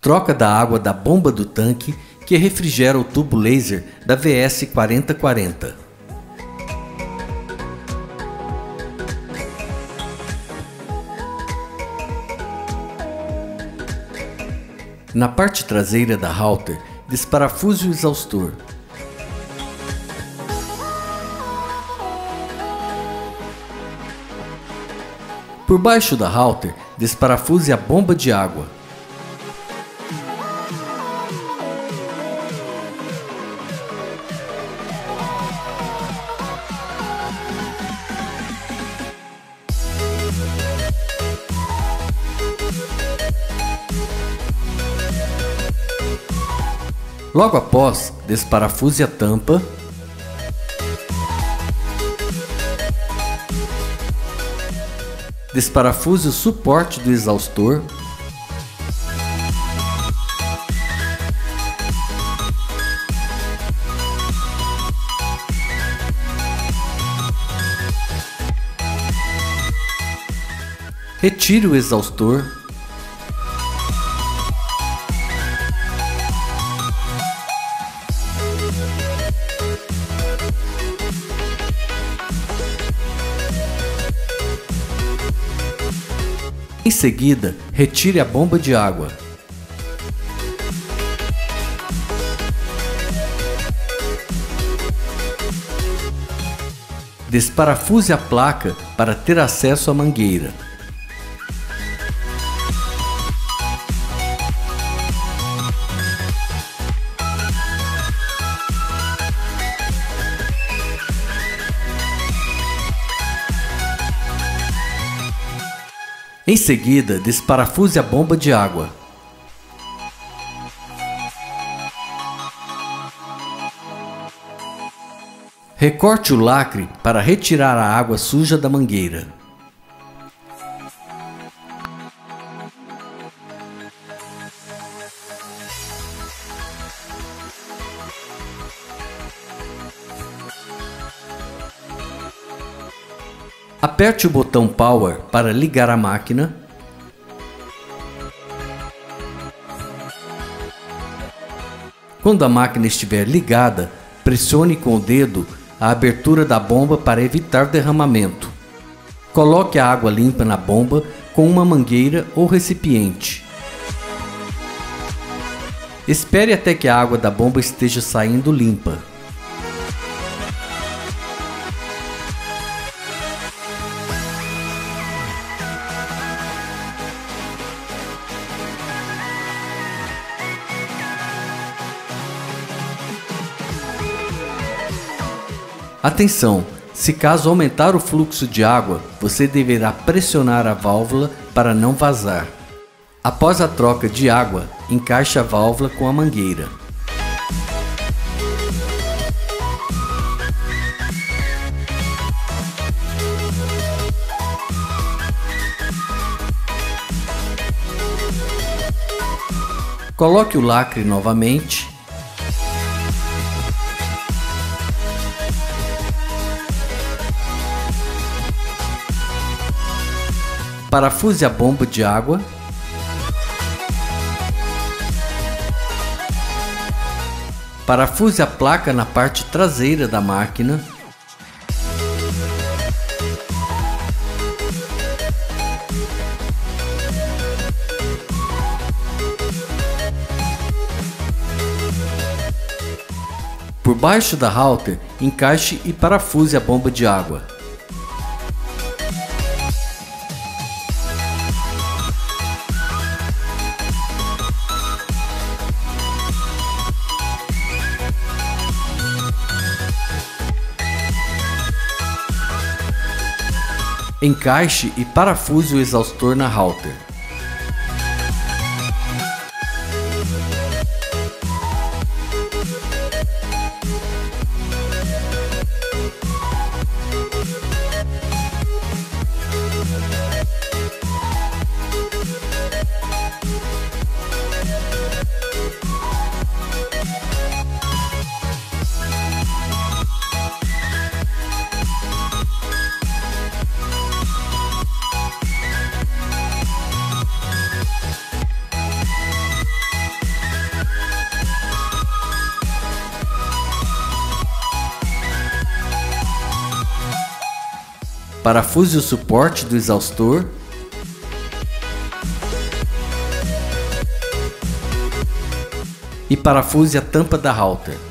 Troca da água da bomba do tanque que refrigera o tubo laser da VS 4040. Na parte traseira da halter, desparafuse o exaustor. Por baixo da halter, desparafuse a bomba de água. Logo após, desparafuse a tampa. Desparafuse o suporte do exaustor. Retire o exaustor Em seguida, retire a bomba de água. Desparafuse a placa para ter acesso à mangueira. Em seguida, desparafuse a bomba de água. Recorte o lacre para retirar a água suja da mangueira. Aperte o botão Power para ligar a máquina. Quando a máquina estiver ligada, pressione com o dedo a abertura da bomba para evitar derramamento. Coloque a água limpa na bomba com uma mangueira ou recipiente. Espere até que a água da bomba esteja saindo limpa. Atenção! Se caso aumentar o fluxo de água, você deverá pressionar a válvula para não vazar. Após a troca de água, encaixe a válvula com a mangueira. Coloque o lacre novamente Parafuse a bomba de água. Parafuse a placa na parte traseira da máquina. Por baixo da halter, encaixe e parafuse a bomba de água. Encaixe e parafuse o exaustor na halter. Parafuse o suporte do exaustor e parafuse a tampa da halter.